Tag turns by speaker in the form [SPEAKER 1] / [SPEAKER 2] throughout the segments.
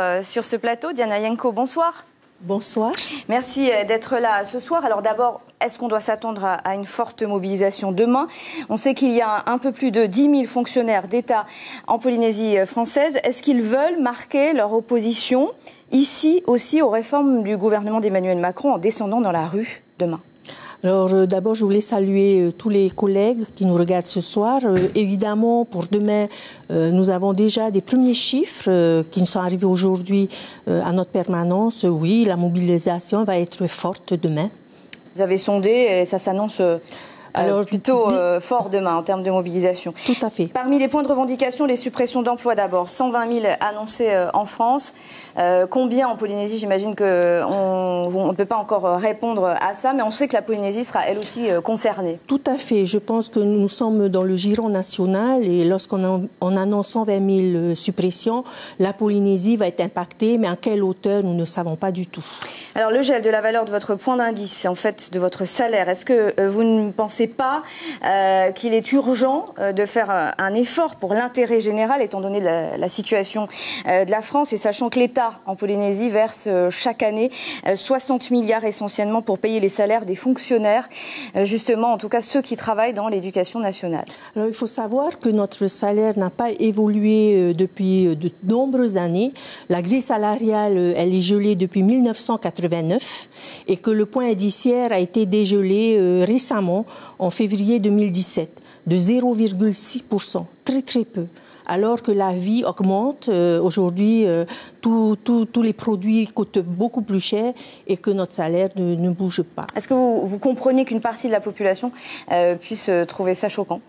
[SPEAKER 1] Euh, sur ce plateau. Diana Yenko, bonsoir.
[SPEAKER 2] Bonsoir.
[SPEAKER 1] Merci euh, d'être là ce soir. Alors d'abord, est-ce qu'on doit s'attendre à une forte mobilisation demain? On sait qu'il y a un peu plus de 10 000 fonctionnaires d'État en Polynésie euh, française. Est-ce qu'ils veulent marquer leur opposition ici aussi aux réformes du gouvernement d'Emmanuel Macron en descendant dans la rue demain?
[SPEAKER 2] Alors euh, d'abord, je voulais saluer euh, tous les collègues qui nous regardent ce soir. Euh, évidemment, pour demain, nous avons déjà des premiers chiffres qui nous sont arrivés aujourd'hui à notre permanence. Oui, la mobilisation va être forte demain.
[SPEAKER 1] Vous avez sondé et ça s'annonce Alors, plutôt euh, fort demain en termes de mobilisation.
[SPEAKER 2] Tout à fait.
[SPEAKER 1] Parmi les points de revendication, les suppressions d'emplois d'abord. 120 000 annoncés euh, en France. combien en Polynésie? J'imagine qu'on ne peut pas encore répondre à ça, mais on sait que la Polynésie sera elle aussi concernée.
[SPEAKER 2] Tout à fait. Je pense que nous sommes dans le giron national et lorsqu'on annonce 120 000 suppressions, la Polynésie va être impactée, mais à quelle hauteur, nous ne savons pas du tout.
[SPEAKER 1] Alors, le gel de la valeur de votre point d'indice, en fait, de votre salaire, est-ce que vous ne pensez pas euh, qu'il est urgent euh, de faire euh, un effort pour l'intérêt général, étant donné la, situation de la France et sachant que l'État en Polynésie verse chaque année 60 milliards essentiellement pour payer les salaires des fonctionnaires, justement, en tout cas ceux qui travaillent dans l'éducation nationale?
[SPEAKER 2] Alors, il faut savoir que notre salaire n'a pas évolué depuis de nombreuses années. La grille salariale, elle est gelée depuis 1989 et que le point indiciaire a été dégelé récemment en février 2017 de 0,6%, très très peu. Alors que la vie augmente, euh, aujourd'hui, euh, tous les produits coûtent beaucoup plus cher et que notre salaire ne, bouge pas.
[SPEAKER 1] Est-ce que vous, comprenez qu'une partie de la population euh, puisse trouver ça choquant?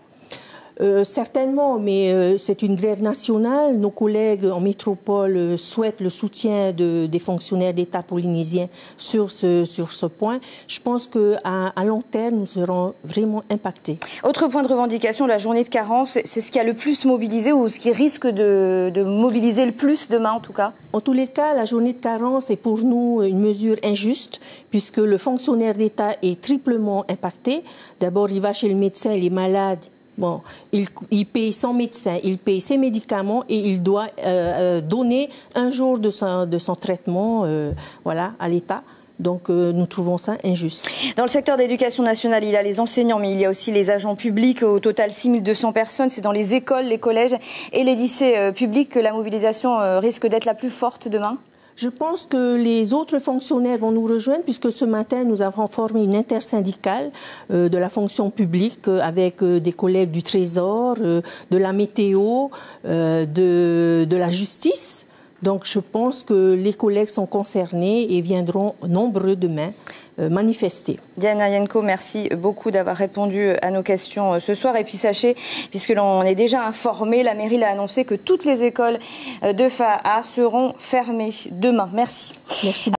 [SPEAKER 2] Euh, certainement, mais euh, c'est une grève nationale. Nos collègues en métropole euh, souhaitent le soutien des fonctionnaires d'État polynésiens sur ce, sur ce point. Je pense qu'à à long terme, nous serons vraiment impactés.
[SPEAKER 1] Autre point de revendication, la journée de carence, c'est ce qui a le plus mobilisé ou ce qui risque de, de mobiliser le plus demain en tout cas?
[SPEAKER 2] En tous les cas, la journée de carence est pour nous une mesure injuste puisque le fonctionnaire d'État est triplement impacté. D'abord, il va chez le médecin, il est malade, Bon, il, paye son médecin, il paye ses médicaments et il doit euh, euh, donner un jour de son, traitement euh, à l'État. Donc nous trouvons ça injuste.
[SPEAKER 1] Dans le secteur d'éducation nationale, il y a les enseignants, mais il y a aussi les agents publics. Au total, 6200 personnes. C'est dans les écoles, les collèges et les lycées publics que la mobilisation risque d'être la plus forte demain
[SPEAKER 2] je pense que les autres fonctionnaires vont nous rejoindre puisque ce matin, nous avons formé une intersyndicale euh, de la fonction publique euh, avec euh, des collègues du Trésor, de la météo, de, de la justice. Donc je pense que les collègues sont concernés et viendront nombreux demain. Euh, manifester.
[SPEAKER 1] Diana Yenko, merci beaucoup d'avoir répondu à nos questions euh, ce soir. Et puis sachez, puisque l'on est déjà informé, la mairie l'a annoncé que toutes les écoles euh, de FAA seront fermées demain. Merci.
[SPEAKER 2] Merci.